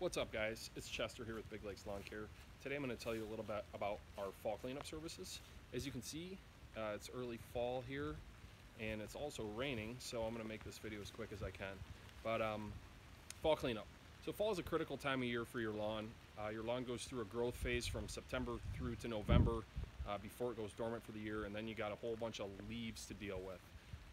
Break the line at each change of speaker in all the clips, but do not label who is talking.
What's up guys? It's Chester here with Big Lakes Lawn Care. Today I'm going to tell you a little bit about our fall cleanup services. As you can see, uh, it's early fall here and it's also raining, so I'm going to make this video as quick as I can. But um, fall cleanup. So fall is a critical time of year for your lawn. Uh, your lawn goes through a growth phase from September through to November uh, before it goes dormant for the year, and then you got a whole bunch of leaves to deal with.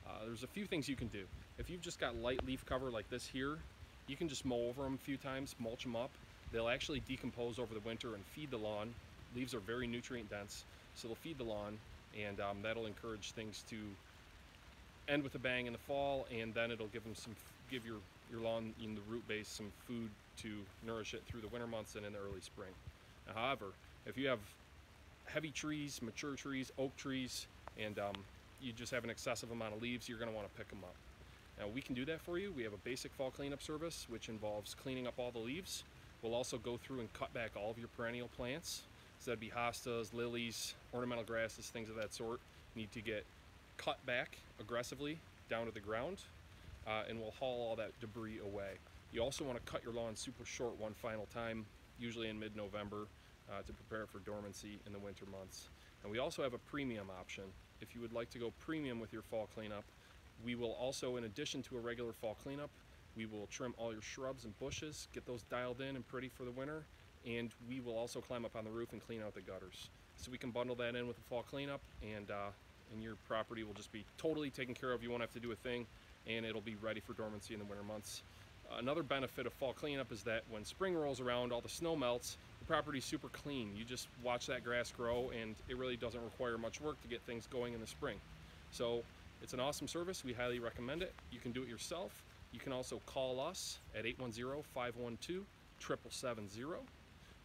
Uh, there's a few things you can do. If you've just got light leaf cover like this here, you can just mow over them a few times, mulch them up. They'll actually decompose over the winter and feed the lawn. Leaves are very nutrient dense, so they'll feed the lawn and um, that'll encourage things to end with a bang in the fall and then it'll give them some, give your, your lawn in the root base some food to nourish it through the winter months and in the early spring. Now, however, if you have heavy trees, mature trees, oak trees, and um, you just have an excessive amount of leaves, you're gonna wanna pick them up. Now we can do that for you. We have a basic fall cleanup service, which involves cleaning up all the leaves. We'll also go through and cut back all of your perennial plants. So that'd be hostas, lilies, ornamental grasses, things of that sort. Need to get cut back aggressively down to the ground, uh, and we'll haul all that debris away. You also want to cut your lawn super short one final time, usually in mid-November, uh, to prepare for dormancy in the winter months. And we also have a premium option. If you would like to go premium with your fall cleanup, we will also, in addition to a regular fall cleanup, we will trim all your shrubs and bushes, get those dialed in and pretty for the winter, and we will also climb up on the roof and clean out the gutters. So we can bundle that in with the fall cleanup, and, uh, and your property will just be totally taken care of. You won't have to do a thing, and it'll be ready for dormancy in the winter months. Another benefit of fall cleanup is that when spring rolls around, all the snow melts, the property's super clean. You just watch that grass grow, and it really doesn't require much work to get things going in the spring. So it's an awesome service. We highly recommend it. You can do it yourself. You can also call us at 810-512-7770.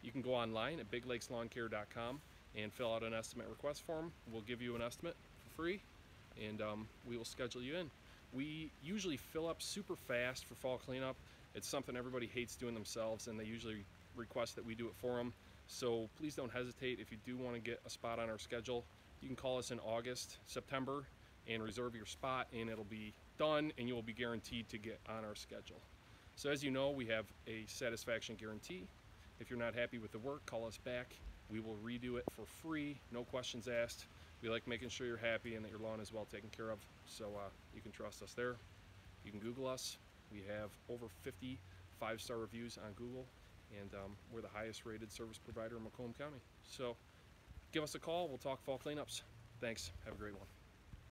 You can go online at biglakeslawncare.com and fill out an estimate request form. We'll give you an estimate for free and um, we will schedule you in. We usually fill up super fast for fall cleanup. It's something everybody hates doing themselves and they usually request that we do it for them. So please don't hesitate if you do want to get a spot on our schedule. You can call us in August, September, and reserve your spot and it'll be done and you will be guaranteed to get on our schedule. So as you know, we have a satisfaction guarantee. If you're not happy with the work, call us back. We will redo it for free, no questions asked. We like making sure you're happy and that your lawn is well taken care of, so uh, you can trust us there. You can Google us. We have over 50 five-star reviews on Google, and um, we're the highest rated service provider in Macomb County. So give us a call. We'll talk fall cleanups. Thanks. Have a great one.